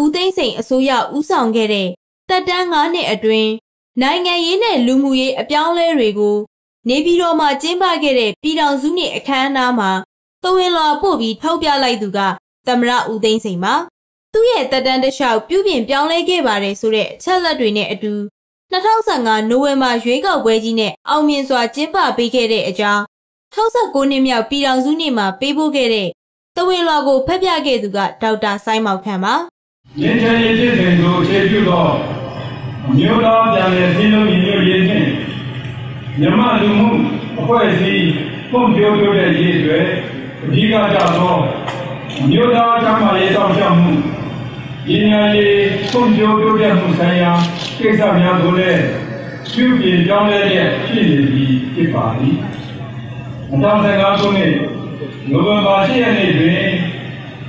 ဦးသိန်းစိန်အစိုးရဦးဆောင်ခဲ့တဲ့တက်တန်း9နှစ်အတွင်းနိုင်ငံရေးနဲ့လူမှုရေးအပြောင်းအလဲတွေကိုနေပြည်တော်မှာကျင်းပခဲ့တဲ့ပြည်ထောင်စုနေ့အခမ်းအနားမှာသဝင်လွှာပို့ပြီးထောက်ပြလိုက်သူကသမရဦးသိန်းစိန်ပါသူ့ရဲ့တက်တန်းတစ်လျှောက်ပြုပြင်ပြောင်းလဲခဲ့ပါတယ်ဆိုတဲ့အချက်လက်တွေနဲ့အတူ2015နိုဝင်ဘာရွေးကောက်ပွဲကြီးနဲ့အောင်မြင်စွာကျင်းပပေးခဲ့တဲ့အကြောင်း69နှစ်မြောက်ပြည်ထောင်စုနေ့မှာပေးပို့ခဲ့တဲ့သဝင်လွှာကိုဖတ်ပြခဲ့သူကဒေါက်တာစိုင်းမောင်ခန့်ပါ ငင်းချင်ရေးဖြစ်စဉ်ကိုခြေပြုသောမြို့တော်ပြန်လည်စည်းလုံးညီညွတ်ရေးနှင့်မြမလူမှုအဖွဲ့အစည်းဖွံ့ဖြိုးတိုးတက်ရေးအတွက်အဓိကကျသောမြို့သားကျန်းမာရေးတောင်းကျမှုရင်းညာရေးဖွံ့ဖြိုးတိုးတက်မှုဆိုင်ရာကိစ္စများကိုလည်းပြုပြင်ပြောင်းလဲရဖြစ်နေပြီဖြစ်ပါသည်2015ခုနှစ်နိုဝင်ဘာ10ရက်နေ့တွင်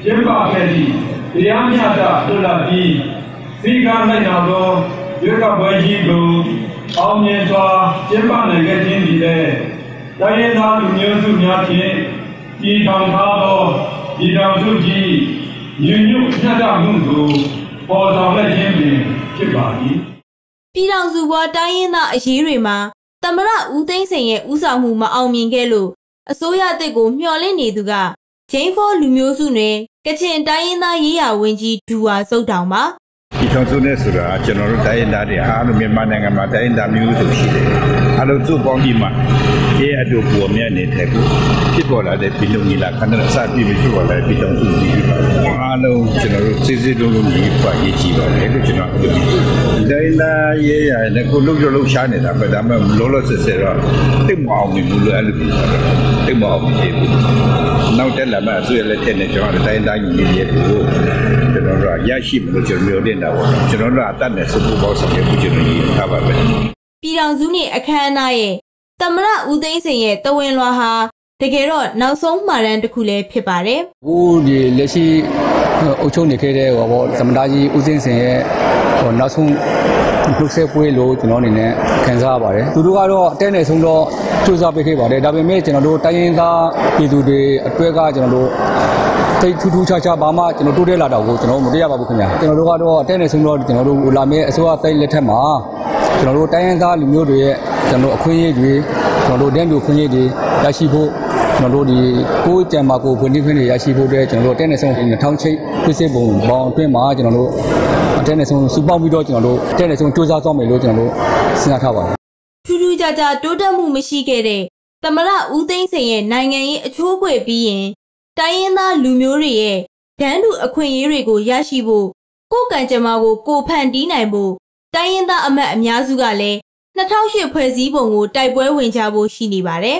ကျင်းပခဲ့သည့် တရားမျှတလွတ်လပ်ပြီးစည်းကမ်းလိုက်နာသောရွေးကောက်ပွဲကြီးကိုအောင်မြင်စွာကျင်းပနိုင်ခဲ့ခြင်းသည်လည်းတိုင်းရင်းသားလူမျိုးစုများဖြင့်ပြည်ထောင်ထားသောပြည်ထောင်စုကြီးညွညွတ်ညတ်မှုကိုပေါ်ဆောင်လက်ခြင်းပင်ဖြစ်ပါသည်ပြည်ထောင်စုဘဝတိုင်းရင်းသားအရေးတွေမှာသမရဦးသိန်းစိန်ရဲ့ဥဆောင်မှုမအောင်မြင်ခဲ့လို့အစိုးရတစ်ကိုမျှော်လင့်နေသူက ဂျိန်းဖောလူမျိုးစုနယ်ကချင်တိုင်းရင်းသားရေးရာဝန်ကြီးဒူဝါစုတ်တောင်ပါဒီထောင်စုနဲ့ဆိုတာကျွန်တော်တို့တိုင်းရင်းသားတွေအားလုံးမြန်မာနိုင်ငံမှာတိုင်းရင်းသားမျိုးစုရှိတယ်အားလုံးစုပေါင်းပြီးမှရဲအတူပေါ်မြတ်နေတဲ့ကိုဖြစ်ပေါ်လာတဲ့ပြည်လုံးကြီးလာခဏစပြီးဖြစ်ပေါ်လာတဲ့ပြည်တော်စုကြီးပါ အားလုံးကျွန်တော်တို့စစ်စစ်လုံးလုံးကြီးပါရေးကြည့်ပါတယ်လို့ကျွန်တော်ပြောတိုင်းသားရဲရလည်းကိုလုံးလုံးရှားနေတာပဲဒါမှမလောလောဆယ်ဆယ်တော့တိတ်မအောင်ဘူးလို့အဲ့လိုပြောတာတိတ်မအောင်ဘူးနောက်တက်လာမှအစိုးရလက်ထက်နဲ့ကျွန်တော်တိုင်းသားညီညီရဲ့ကိုကျွန်တော်တို့ရရှိမလို့ကျွန်တော်ပြောနေတာပေါ့ကျွန်တော်တို့အသက်နဲ့စပူပေါင်းဆောင်ရွက်မှုကျွန်တော်ရည်ထားပါပဲပြည်တော်စုနေအခမ်းအနားရဲ့သမရဦးသိန်းစိန်ရဲ့တဝင်လွှာဟာ တကယ်တော့နောက်ဆုံးမှာရန်တစ်ခုလည်းဖြစ်ပါတယ်။အခုဒီလက်ရှိအုပ်ချုပ်နေခဲ့တဲ့ဟောပေါ့သမ္မတကြီးဦးသိန်းစိန်ရဲ့ဟိုနောက်ဆုံးနှုတ်ဆက်ပွဲလို့ကျွန်တော်အနေနဲ့ခံစားရပါတယ်။သူတို့ကတော့အတဲနဲ့ဆုံးတော့စူးစမ်းပေးခဲ့ပါတယ်။ဒါပေမဲ့ကျွန်တော်တို့တိုင်းရင်းသားပြည်သူတွေအတွက်ကကျွန်တော်တို့တိတ်ထူးထူးခြားခြားဘာမှကျွန်တော်တိုးတက်လာတော့ကိုကျွန်တော်မတွေ့ရပါဘူးခင်ဗျာကျွန်တော်တို့ကတော့အတဲနဲ့ဆုံးတော့ကျွန်တော်တို့လာမယ့်အစိုးရတိုက်လက်ထက်မှာကျွန်တော်တို့တိုင်းရင်းသားလူမျိုးတွေရဲ့ကျွန်တော်အခွင့်အရေးတွေကျွန်တော်တို့တန်းတူအခွင့်အရေးတွေရရှိဖို့ ကျွန်တော်တို့ဒီကိုယ်ကြံမှာကိုဖွင့်ခွင့်တွေရရှိဖို့အတွက်ကျွန်တော်တို့တဲနဲ့ဆုံး2000ချိတ်ဖြစ်စေပုံပေါင်းအတွင်းမှာကျွန်တော်တို့တဲနဲ့ဆုံးစူပေါင်းပြီးတော့ကျွန်တော်တို့တဲနဲ့ဆုံးစူးစမ်းဆောင်မယ်လို့ကျွန်တော်တို့စဉ်းစားထားပါတယ်ထူးထူးခြားခြားတိုးတက်မှုမရှိခဲ့တဲ့သမရဦးသိန်းစိန်ရဲ့နိုင်ငံရေးအချိုးကွယ်ပြီးရင်တိုင်းရင်းသားလူမျိုးတွေရဲ့ဒန်းတူအခွင့်အရေးတွေကိုရရှိဖို့ကိုယ်ကံကြမ္မာကိုကိုဖန်တီးနိုင်ဖို့တိုင်းရင်းသားအမတ်အများစုကလည်း2008ဖွဲ့စည်းပုံကိုတိုက်ပွဲဝင်ကြဖို့ရှိနေပါတယ်